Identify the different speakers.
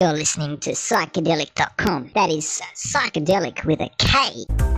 Speaker 1: You're listening to psychedelic.com. That is psychedelic with a K.